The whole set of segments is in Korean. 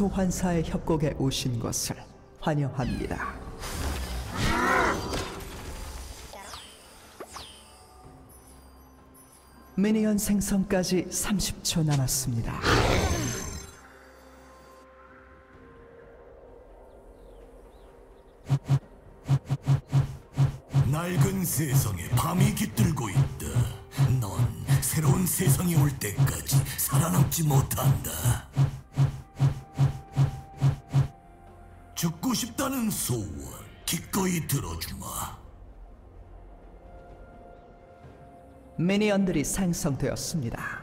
소환사의 협곡에 오신 것을 환영합니다. 미니언 생성까지 30초 남았습니다. 낡은 세상에 밤이 깃들고 있다. 넌 새로운 세상이 올 때까지 살아남지 못한다. 죽고 싶다는 소원 기꺼이 들어주마. 미니언들이 생성되었습니다.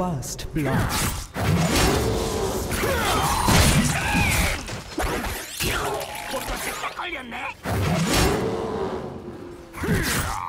First blood.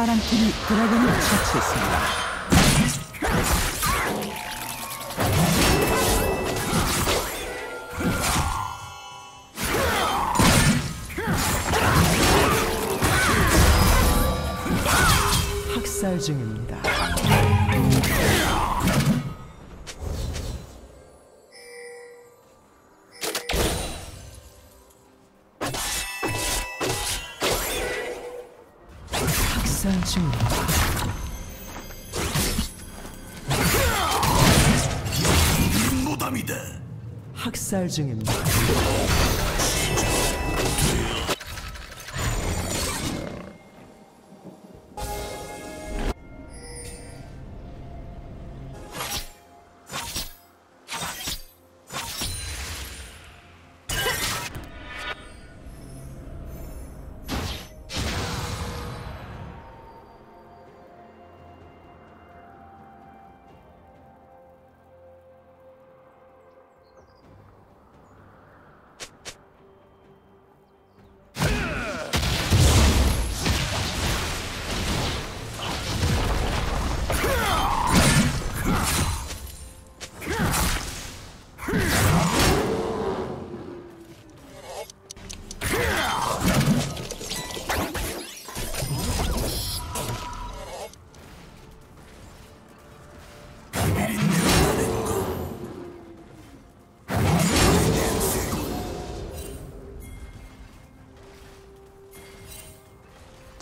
파란 팀이 드래곤을 처치했습니다. 중입니다. 무담이다. 학살 중입니다.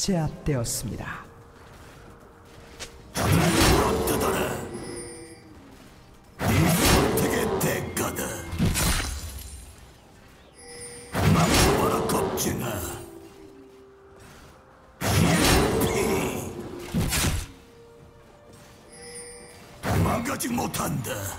제압되었습니다. 도망가지 못한다.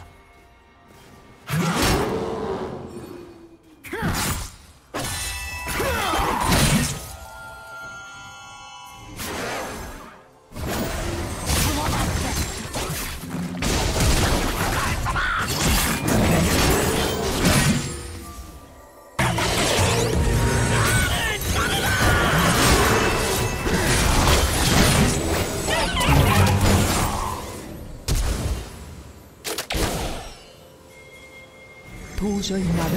도저히 막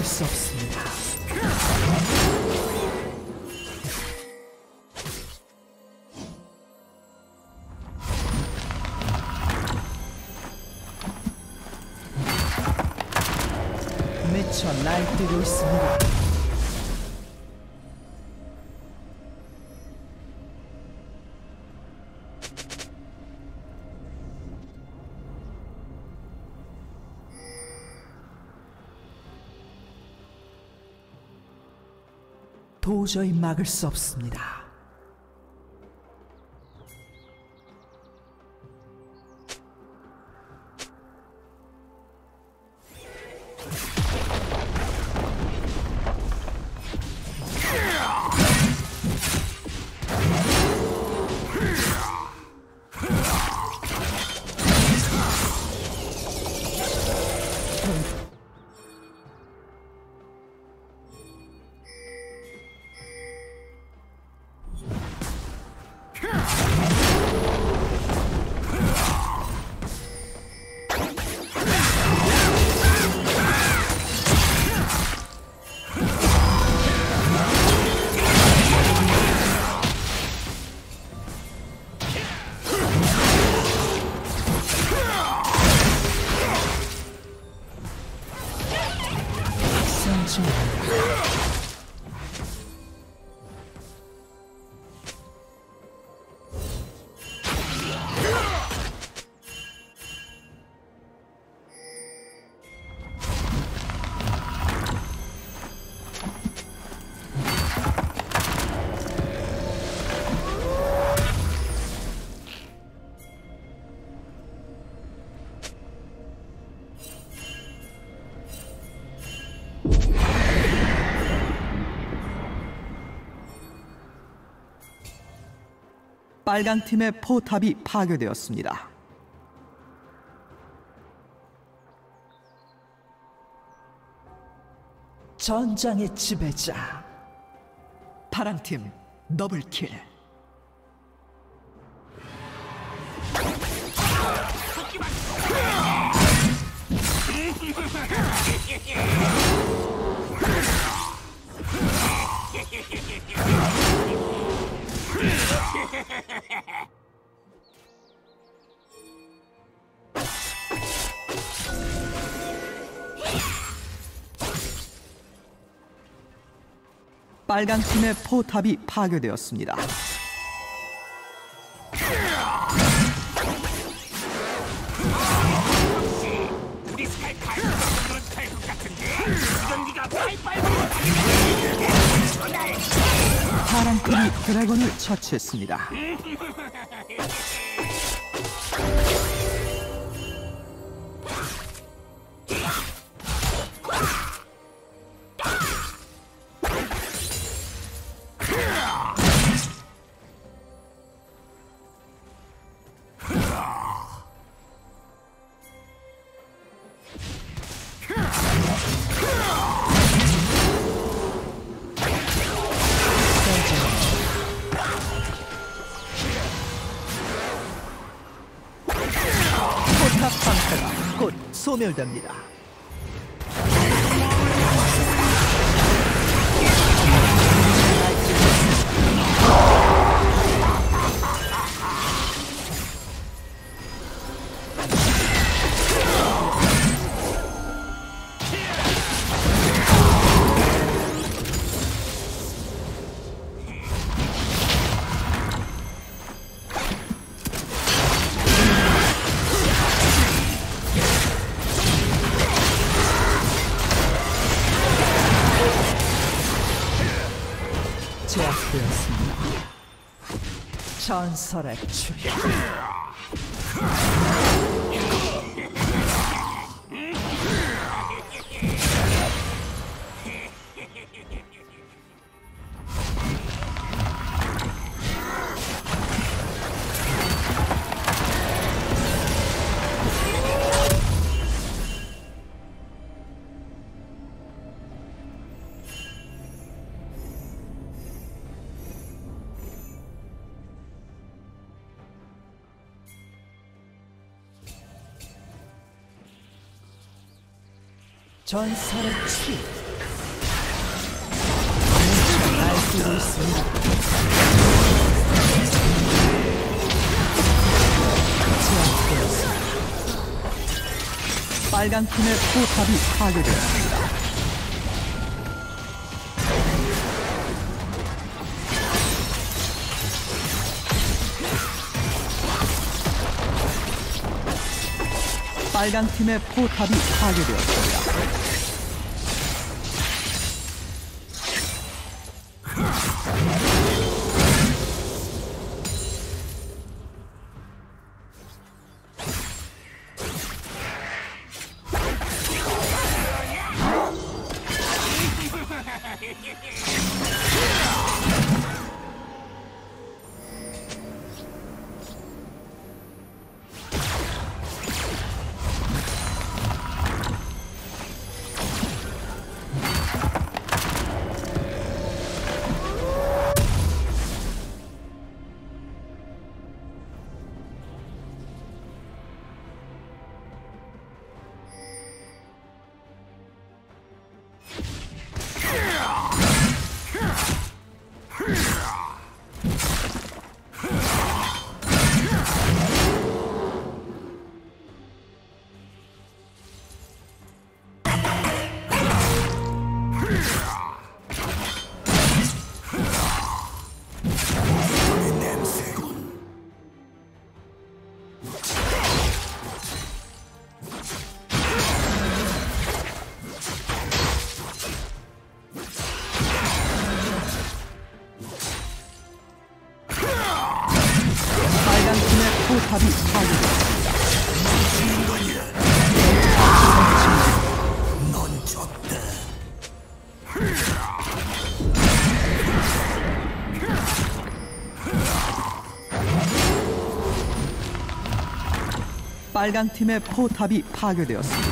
도저히 막을 수 없습니다. 빨강 팀의 포탑이 파괴되었습니다. 전장의 지배자 파랑 팀 더블킬. 빨강 팀의 포탑이 파괴되었습니다. 팀이 드래곤을 처치했습니다. 소멸됩니다. 전설의 출현. 전설의 치. 빨간 팀의 포탑이 파괴되었습니다. 빨간 팀의 포탑이 파괴되었습니다. 빨강 팀의 포탑이 파괴되었습니다.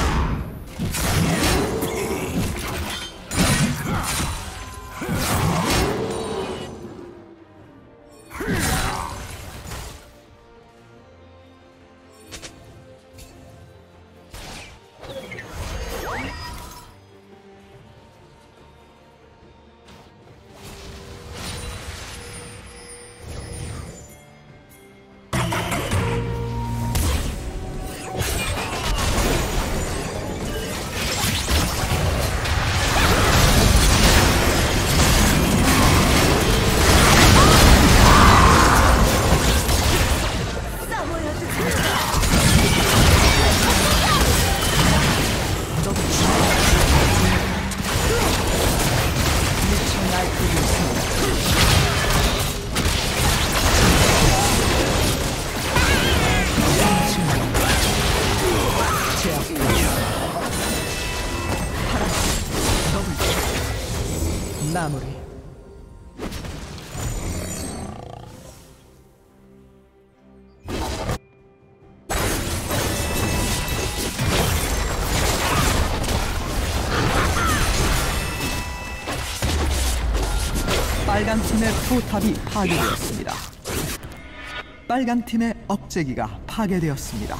포탑이 파괴되었습니다. 빨간 팀의 억제기가 파괴되었습니다.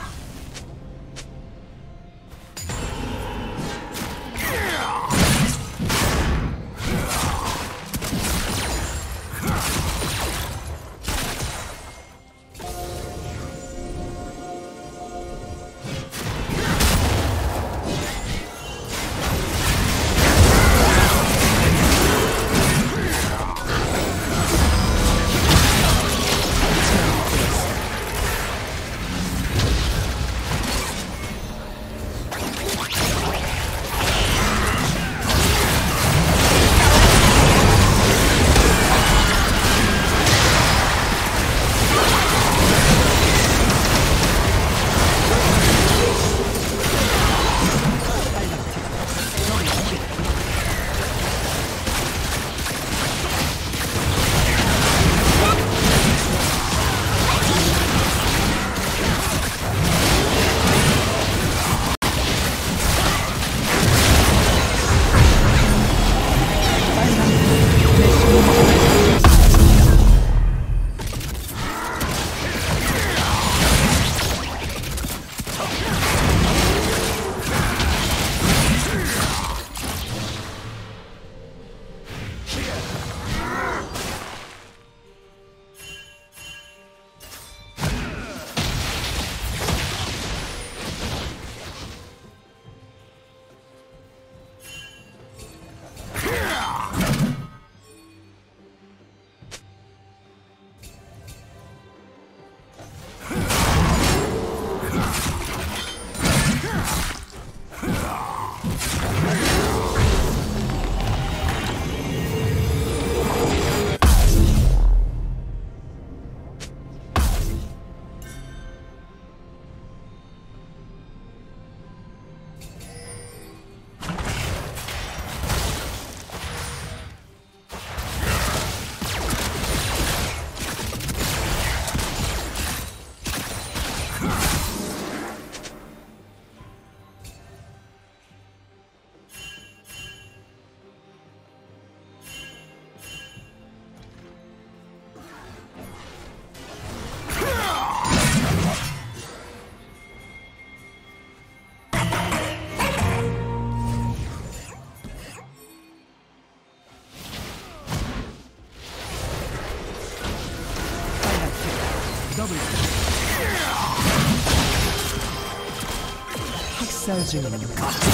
ちゃう自分か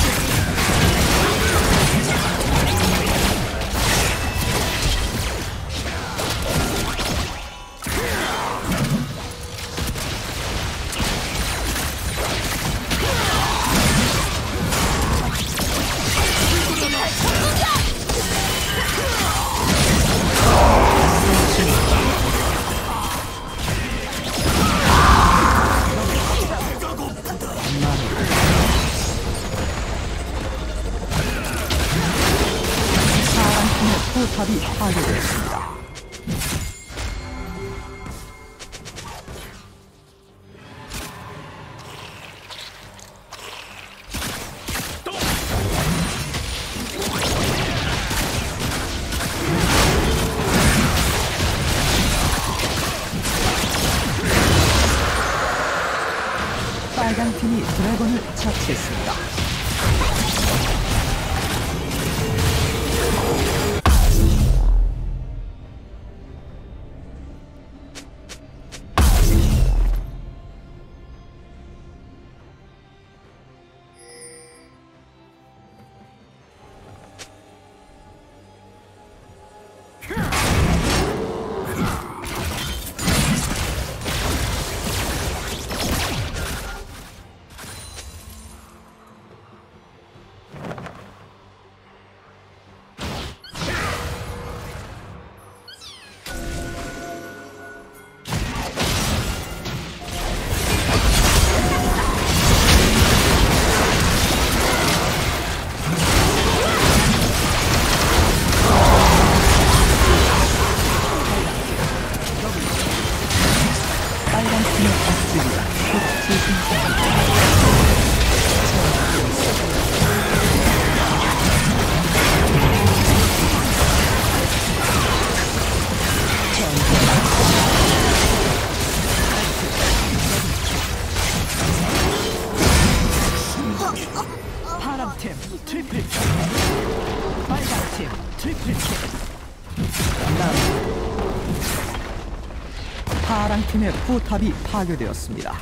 팀의 포탑이 파괴되었습니다.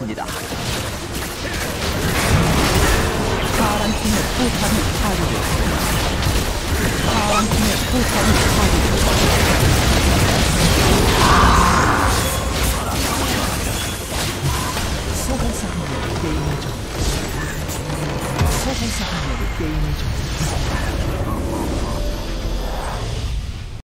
파괴되었